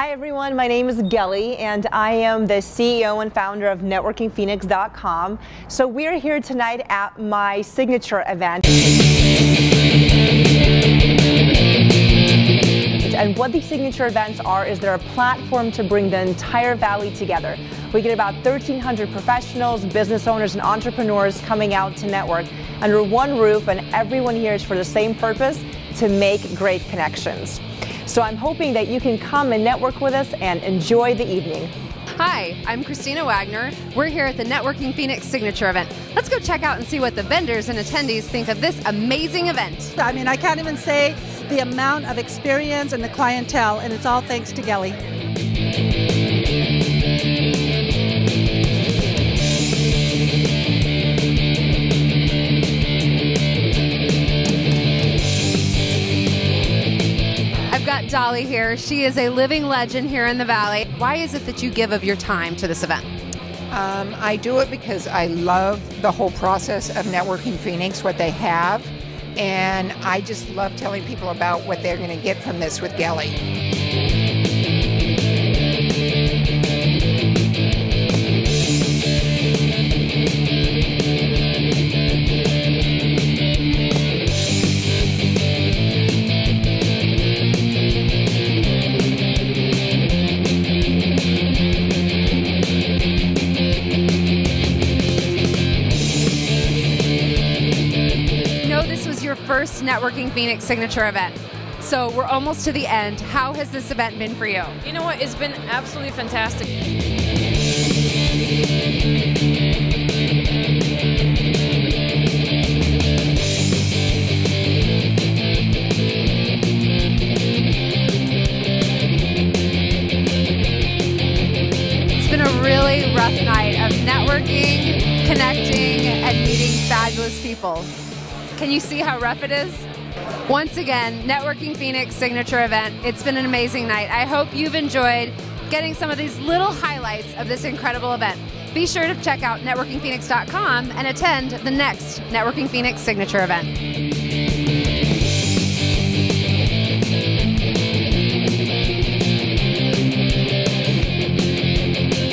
Hi everyone, my name is Gelly and I am the CEO and founder of NetworkingPhoenix.com. So we're here tonight at my signature event. And what these signature events are is they're a platform to bring the entire valley together. We get about 1,300 professionals, business owners, and entrepreneurs coming out to network under one roof, and everyone here is for the same purpose to make great connections. So I'm hoping that you can come and network with us and enjoy the evening. Hi, I'm Christina Wagner. We're here at the Networking Phoenix Signature event. Let's go check out and see what the vendors and attendees think of this amazing event. I mean, I can't even say the amount of experience and the clientele, and it's all thanks to Gelly. I've got Dolly here. She is a living legend here in the Valley. Why is it that you give of your time to this event? Um, I do it because I love the whole process of Networking Phoenix, what they have, and I just love telling people about what they're going to get from this with Gelly. First Networking Phoenix signature event. So we're almost to the end. How has this event been for you? You know what? It's been absolutely fantastic. It's been a really rough night of networking, connecting, and meeting fabulous people. Can you see how rough it is? Once again, Networking Phoenix signature event. It's been an amazing night. I hope you've enjoyed getting some of these little highlights of this incredible event. Be sure to check out networkingphoenix.com and attend the next Networking Phoenix signature event.